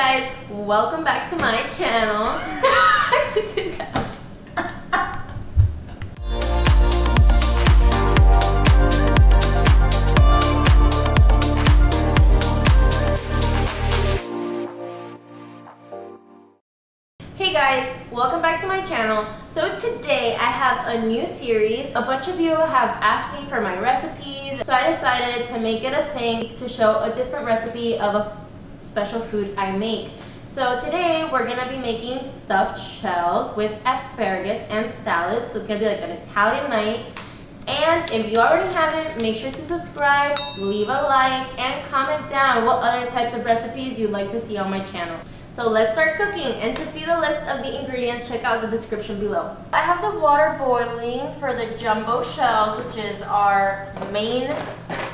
guys, welcome back to my channel. I took this out. Hey guys, welcome back to my channel. So today I have a new series. A bunch of you have asked me for my recipes, so I decided to make it a thing to show a different recipe of a special food I make. So today we're gonna be making stuffed shells with asparagus and salad. So it's gonna be like an Italian night. And if you already haven't, make sure to subscribe, leave a like, and comment down what other types of recipes you'd like to see on my channel. So let's start cooking and to see the list of the ingredients, check out the description below. I have the water boiling for the jumbo shells, which is our main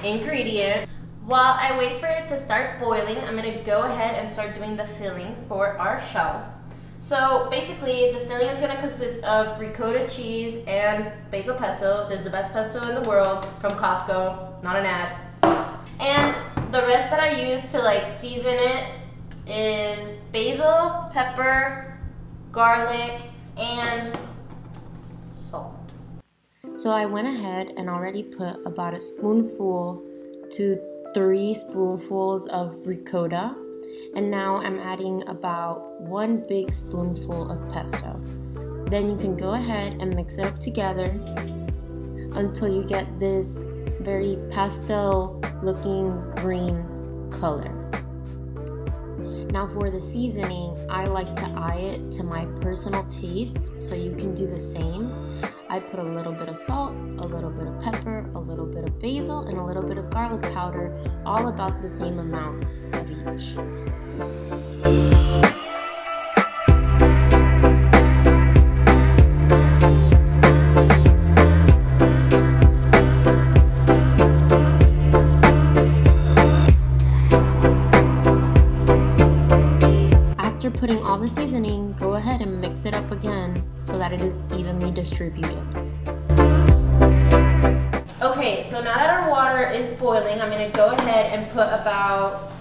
ingredient. While I wait for it to start boiling, I'm gonna go ahead and start doing the filling for our shells. So basically, the filling is gonna consist of ricotta cheese and basil pesto. This is the best pesto in the world from Costco, not an ad. And the rest that I use to like season it is basil, pepper, garlic, and salt. So I went ahead and already put about a spoonful to three spoonfuls of ricotta and now I'm adding about one big spoonful of pesto. Then you can go ahead and mix it up together until you get this very pastel looking green color. Now for the seasoning, I like to eye it to my personal taste, so you can do the same. I put a little bit of salt, a little bit of pepper, a little bit of basil, and a little bit of garlic powder, all about the same amount of each. Putting all the seasoning, go ahead and mix it up again so that it is evenly distributed. Okay, so now that our water is boiling, I'm gonna go ahead and put about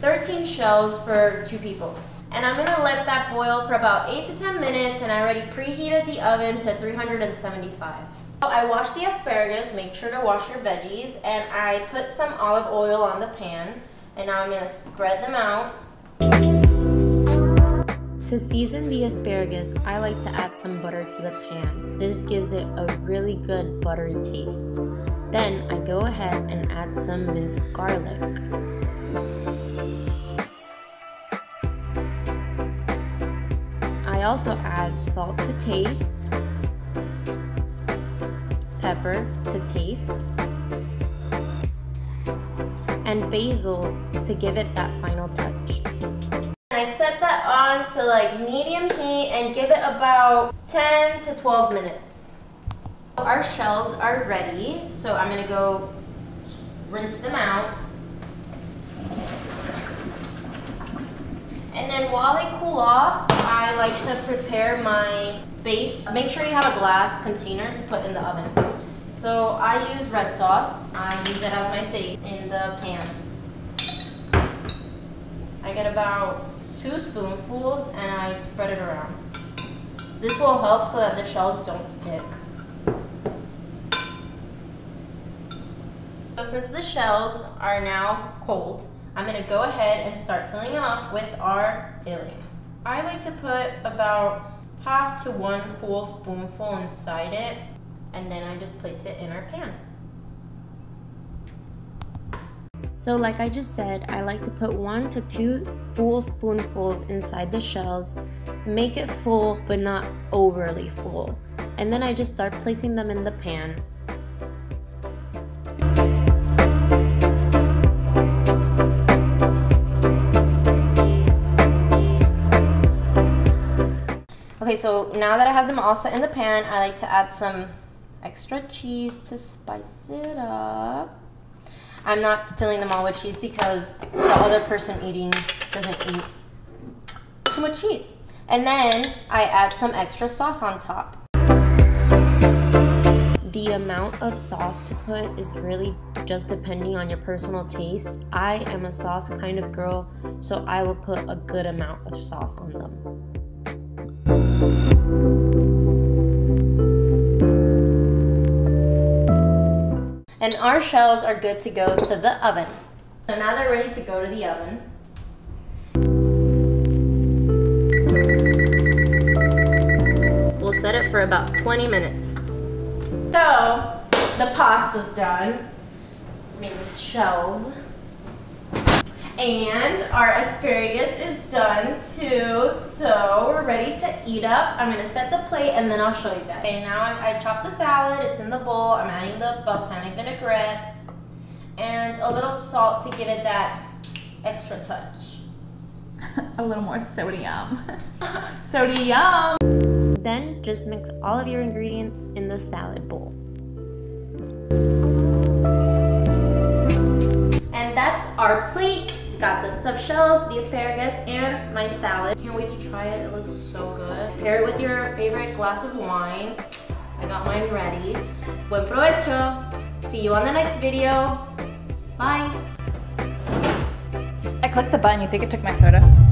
13 shells for two people. And I'm gonna let that boil for about eight to 10 minutes and I already preheated the oven to 375. I washed the asparagus, make sure to wash your veggies, and I put some olive oil on the pan. And now I'm gonna spread them out. To season the asparagus, I like to add some butter to the pan. This gives it a really good buttery taste. Then I go ahead and add some minced garlic. I also add salt to taste, pepper to taste, and basil to give it that final touch. On to like medium heat and give it about 10 to 12 minutes. Our shells are ready, so I'm gonna go rinse them out. And then while they cool off, I like to prepare my base. Make sure you have a glass container to put in the oven. So I use red sauce. I use it as my base in the pan. I get about two spoonfuls and I spread it around. This will help so that the shells don't stick. So since the shells are now cold, I'm gonna go ahead and start filling them up with our filling. I like to put about half to one full spoonful inside it and then I just place it in our pan. So like I just said, I like to put one to two full spoonfuls inside the shells, make it full but not overly full. And then I just start placing them in the pan. Okay, so now that I have them all set in the pan, I like to add some extra cheese to spice it up. I'm not filling them all with cheese because the other person eating doesn't eat too much cheese. And then I add some extra sauce on top. the amount of sauce to put is really just depending on your personal taste. I am a sauce kind of girl, so I will put a good amount of sauce on them. And our shells are good to go to the oven. So now they're ready to go to the oven. We'll set it for about 20 minutes. So, the pasta's done. I mean, the shells. And our asparagus is done too, so we're ready to eat up. I'm gonna set the plate and then I'll show you guys. Okay, now I, I chopped the salad, it's in the bowl. I'm adding the balsamic vinaigrette and a little salt to give it that extra touch. a little more sodium. sodium! Then just mix all of your ingredients in the salad bowl. And that's our plate. Got the stuffed shells, the asparagus, and my salad. Can't wait to try it. It looks so good. Pair it with your favorite glass of wine. I got mine ready. Buen provecho. See you on the next video. Bye. I clicked the button. You think it took my photo?